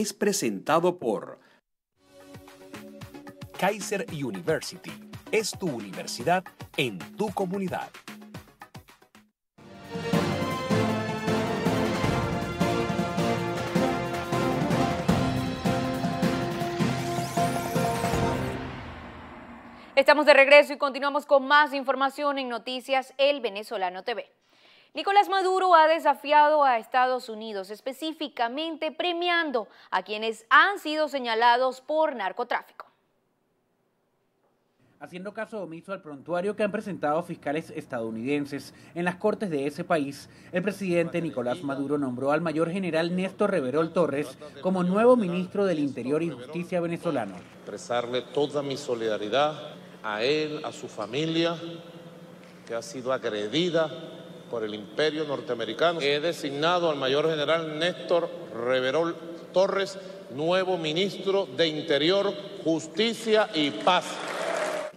es presentado por Kaiser University. Es tu universidad en tu comunidad. Estamos de regreso y continuamos con más información en Noticias El Venezolano TV. Nicolás Maduro ha desafiado a Estados Unidos, específicamente premiando a quienes han sido señalados por narcotráfico. Haciendo caso omiso al prontuario que han presentado fiscales estadounidenses en las cortes de ese país, el presidente Nicolás Maduro nombró al mayor general Néstor Reverol Torres como nuevo ministro del Interior y Justicia venezolano. Expresarle toda mi solidaridad a él, a su familia, que ha sido agredida por el imperio norteamericano. He designado al mayor general Néstor Reverol Torres, nuevo ministro de Interior, Justicia y Paz.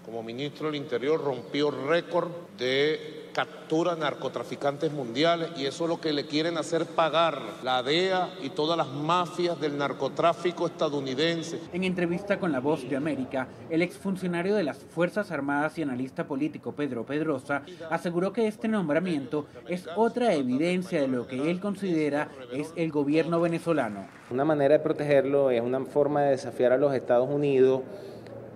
Como ministro del Interior rompió récord de captura narcotraficantes mundiales y eso es lo que le quieren hacer pagar la DEA y todas las mafias del narcotráfico estadounidense. En entrevista con La Voz de América, el exfuncionario de las Fuerzas Armadas y analista político Pedro Pedrosa aseguró que este nombramiento es otra evidencia de lo que él considera es el gobierno venezolano. Una manera de protegerlo es una forma de desafiar a los Estados Unidos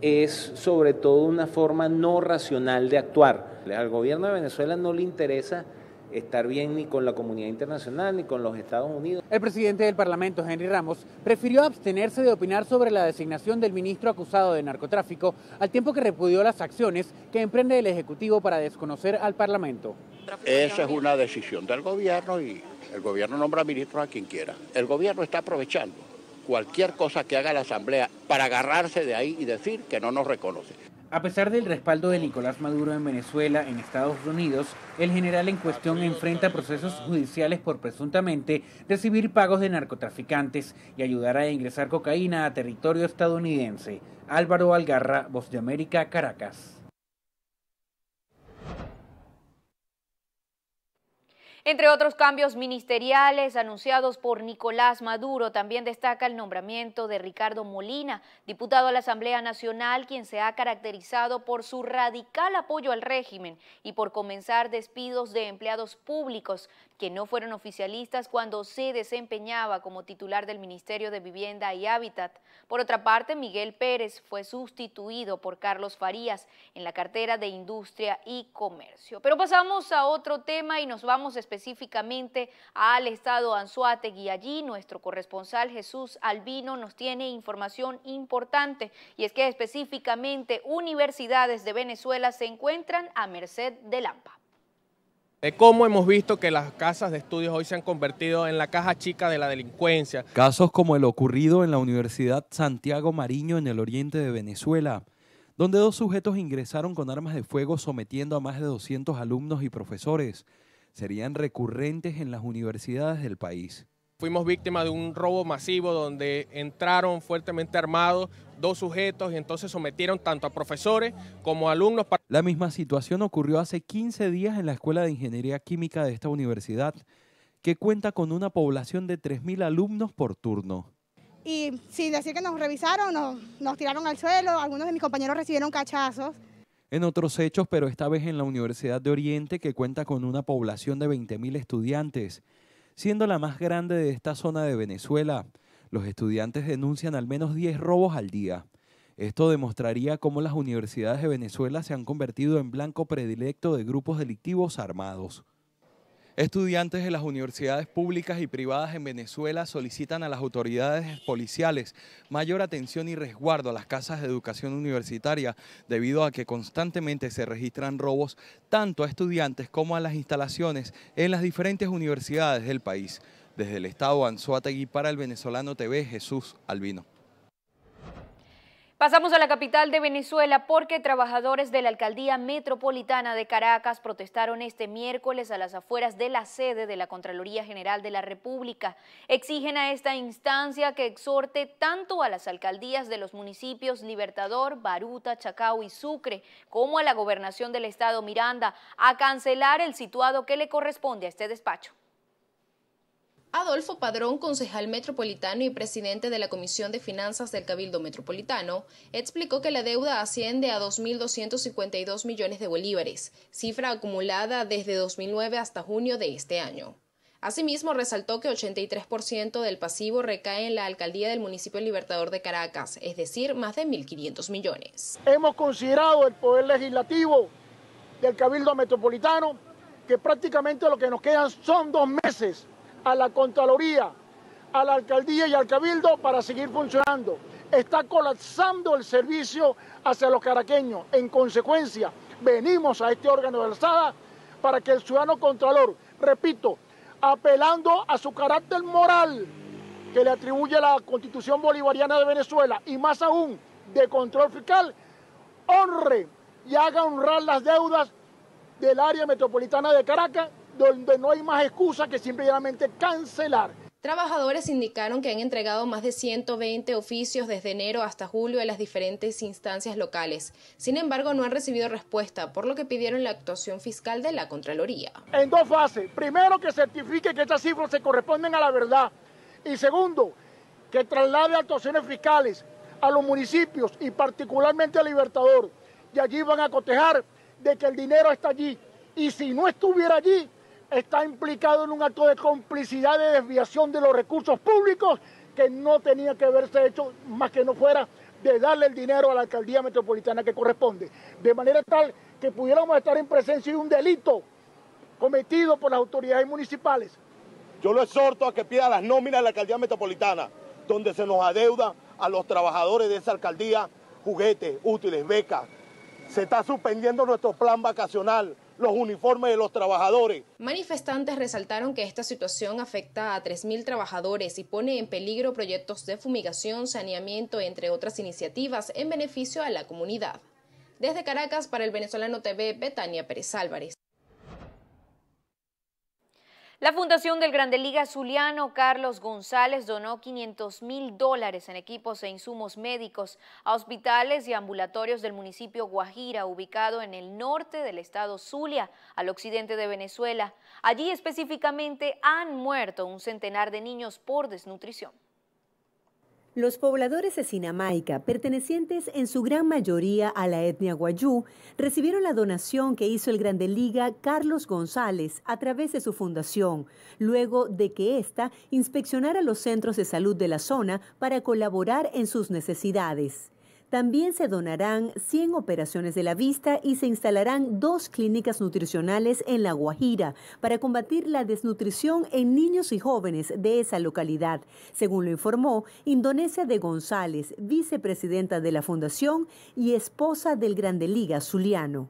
es sobre todo una forma no racional de actuar. Al gobierno de Venezuela no le interesa estar bien ni con la comunidad internacional ni con los Estados Unidos. El presidente del Parlamento, Henry Ramos, prefirió abstenerse de opinar sobre la designación del ministro acusado de narcotráfico, al tiempo que repudió las acciones que emprende el Ejecutivo para desconocer al Parlamento. Esa es una decisión del gobierno y el gobierno nombra ministros a quien quiera. El gobierno está aprovechando cualquier cosa que haga la Asamblea para agarrarse de ahí y decir que no nos reconoce. A pesar del respaldo de Nicolás Maduro en Venezuela, en Estados Unidos, el general en cuestión enfrenta procesos judiciales por presuntamente recibir pagos de narcotraficantes y ayudar a ingresar cocaína a territorio estadounidense. Álvaro Algarra, Voz de América, Caracas. Entre otros cambios ministeriales anunciados por Nicolás Maduro, también destaca el nombramiento de Ricardo Molina, diputado a la Asamblea Nacional, quien se ha caracterizado por su radical apoyo al régimen y por comenzar despidos de empleados públicos que no fueron oficialistas cuando se desempeñaba como titular del Ministerio de Vivienda y Hábitat. Por otra parte, Miguel Pérez fue sustituido por Carlos Farías en la cartera de Industria y Comercio. Pero pasamos a otro tema y nos vamos a específicamente al estado Anzuategui. Allí nuestro corresponsal Jesús Albino nos tiene información importante y es que específicamente universidades de Venezuela se encuentran a merced de Lampa de cómo hemos visto que las casas de estudios hoy se han convertido en la caja chica de la delincuencia. Casos como el ocurrido en la Universidad Santiago Mariño en el oriente de Venezuela, donde dos sujetos ingresaron con armas de fuego sometiendo a más de 200 alumnos y profesores serían recurrentes en las universidades del país. Fuimos víctimas de un robo masivo donde entraron fuertemente armados dos sujetos y entonces sometieron tanto a profesores como a alumnos. La misma situación ocurrió hace 15 días en la Escuela de Ingeniería Química de esta universidad, que cuenta con una población de 3.000 alumnos por turno. Y sin decir que nos revisaron, nos, nos tiraron al suelo, algunos de mis compañeros recibieron cachazos en otros hechos, pero esta vez en la Universidad de Oriente, que cuenta con una población de 20.000 estudiantes, siendo la más grande de esta zona de Venezuela. Los estudiantes denuncian al menos 10 robos al día. Esto demostraría cómo las universidades de Venezuela se han convertido en blanco predilecto de grupos delictivos armados. Estudiantes de las universidades públicas y privadas en Venezuela solicitan a las autoridades policiales mayor atención y resguardo a las casas de educación universitaria debido a que constantemente se registran robos tanto a estudiantes como a las instalaciones en las diferentes universidades del país. Desde el estado Anzuategui para el venezolano TV, Jesús Albino. Pasamos a la capital de Venezuela porque trabajadores de la Alcaldía Metropolitana de Caracas protestaron este miércoles a las afueras de la sede de la Contraloría General de la República. Exigen a esta instancia que exhorte tanto a las alcaldías de los municipios Libertador, Baruta, Chacao y Sucre, como a la gobernación del estado Miranda, a cancelar el situado que le corresponde a este despacho. Adolfo Padrón, concejal metropolitano y presidente de la Comisión de Finanzas del Cabildo Metropolitano, explicó que la deuda asciende a 2.252 millones de bolívares, cifra acumulada desde 2009 hasta junio de este año. Asimismo, resaltó que 83% del pasivo recae en la alcaldía del municipio Libertador de Caracas, es decir, más de 1.500 millones. Hemos considerado el poder legislativo del Cabildo Metropolitano que prácticamente lo que nos quedan son dos meses a la Contraloría, a la Alcaldía y al Cabildo para seguir funcionando. Está colapsando el servicio hacia los caraqueños. En consecuencia, venimos a este órgano de alzada para que el ciudadano Contralor, repito, apelando a su carácter moral que le atribuye la Constitución Bolivariana de Venezuela y más aún de control fiscal, honre y haga honrar las deudas del área metropolitana de Caracas donde no hay más excusa que simplemente cancelar. Trabajadores indicaron que han entregado más de 120 oficios desde enero hasta julio a las diferentes instancias locales. Sin embargo, no han recibido respuesta, por lo que pidieron la actuación fiscal de la Contraloría. En dos fases. Primero, que certifique que estas cifras se corresponden a la verdad. Y segundo, que traslade actuaciones fiscales a los municipios y particularmente a Libertador. Y allí van a cotejar de que el dinero está allí. Y si no estuviera allí, está implicado en un acto de complicidad de desviación de los recursos públicos que no tenía que haberse hecho más que no fuera de darle el dinero a la alcaldía metropolitana que corresponde. De manera tal que pudiéramos estar en presencia de un delito cometido por las autoridades municipales. Yo lo exhorto a que pida las nóminas de la alcaldía metropolitana, donde se nos adeuda a los trabajadores de esa alcaldía juguetes, útiles, becas. Se está suspendiendo nuestro plan vacacional, los uniformes de los trabajadores. Manifestantes resaltaron que esta situación afecta a 3.000 trabajadores y pone en peligro proyectos de fumigación, saneamiento, entre otras iniciativas en beneficio a la comunidad. Desde Caracas, para el Venezolano TV, Betania Pérez Álvarez. La Fundación del Grande Liga Zuliano Carlos González donó 500 mil dólares en equipos e insumos médicos a hospitales y ambulatorios del municipio Guajira, ubicado en el norte del estado Zulia, al occidente de Venezuela. Allí específicamente han muerto un centenar de niños por desnutrición. Los pobladores de Sinamaica, pertenecientes en su gran mayoría a la etnia guayú, recibieron la donación que hizo el Grande Liga Carlos González a través de su fundación, luego de que ésta inspeccionara los centros de salud de la zona para colaborar en sus necesidades. También se donarán 100 operaciones de la vista y se instalarán dos clínicas nutricionales en La Guajira para combatir la desnutrición en niños y jóvenes de esa localidad, según lo informó Indonesia de González, vicepresidenta de la Fundación y esposa del Grande Liga Zuliano.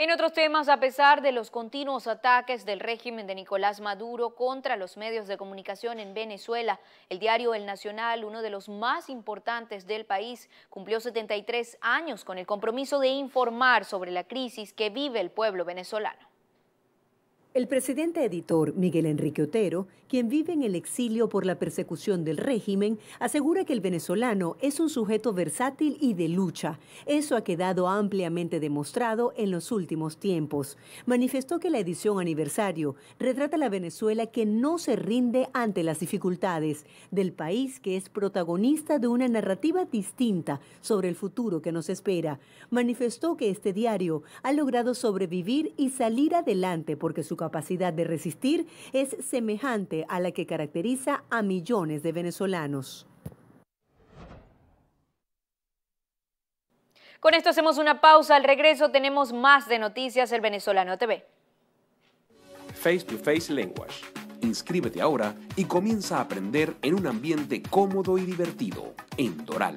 En otros temas, a pesar de los continuos ataques del régimen de Nicolás Maduro contra los medios de comunicación en Venezuela, el diario El Nacional, uno de los más importantes del país, cumplió 73 años con el compromiso de informar sobre la crisis que vive el pueblo venezolano. El presidente editor Miguel Enrique Otero, quien vive en el exilio por la persecución del régimen, asegura que el venezolano es un sujeto versátil y de lucha. Eso ha quedado ampliamente demostrado en los últimos tiempos. Manifestó que la edición aniversario retrata la Venezuela que no se rinde ante las dificultades, del país que es protagonista de una narrativa distinta sobre el futuro que nos espera. Manifestó que este diario ha logrado sobrevivir y salir adelante porque su capacidad de resistir es semejante a la que caracteriza a millones de venezolanos. Con esto hacemos una pausa. Al regreso tenemos más de Noticias El Venezolano TV. Face to Face Language. Inscríbete ahora y comienza a aprender en un ambiente cómodo y divertido en Doral.